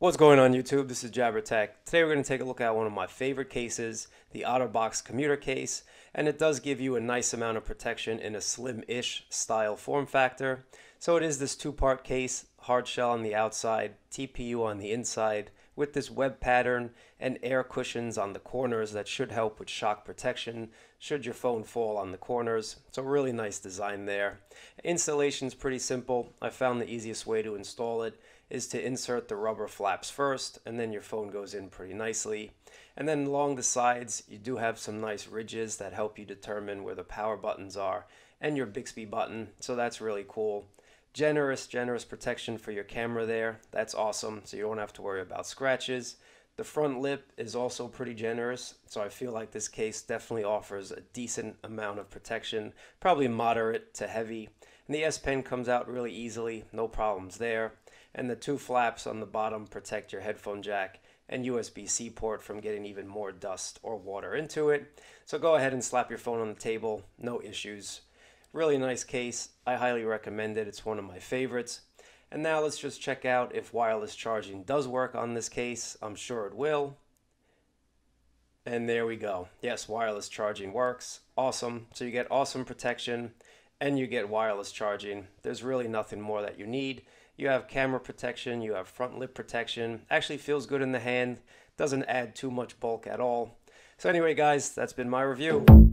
What's going on YouTube? This is Jabber Tech. Today we're going to take a look at one of my favorite cases, the OtterBox commuter case, and it does give you a nice amount of protection in a slim-ish style form factor. So it is this two-part case, hard shell on the outside, TPU on the inside, with this web pattern and air cushions on the corners that should help with shock protection should your phone fall on the corners. So really nice design there. Installation is pretty simple. I found the easiest way to install it is to insert the rubber flaps first and then your phone goes in pretty nicely. And then along the sides you do have some nice ridges that help you determine where the power buttons are and your Bixby button so that's really cool. Generous, generous protection for your camera there. That's awesome so you don't have to worry about scratches. The front lip is also pretty generous, so I feel like this case definitely offers a decent amount of protection, probably moderate to heavy. And the S Pen comes out really easily, no problems there and the two flaps on the bottom protect your headphone jack and USB-C port from getting even more dust or water into it. So go ahead and slap your phone on the table, no issues. Really nice case, I highly recommend it, it's one of my favorites. And now let's just check out if wireless charging does work on this case, I'm sure it will. And there we go. Yes, wireless charging works. Awesome. So you get awesome protection and you get wireless charging. There's really nothing more that you need. You have camera protection, you have front lip protection. Actually feels good in the hand, doesn't add too much bulk at all. So anyway guys, that's been my review.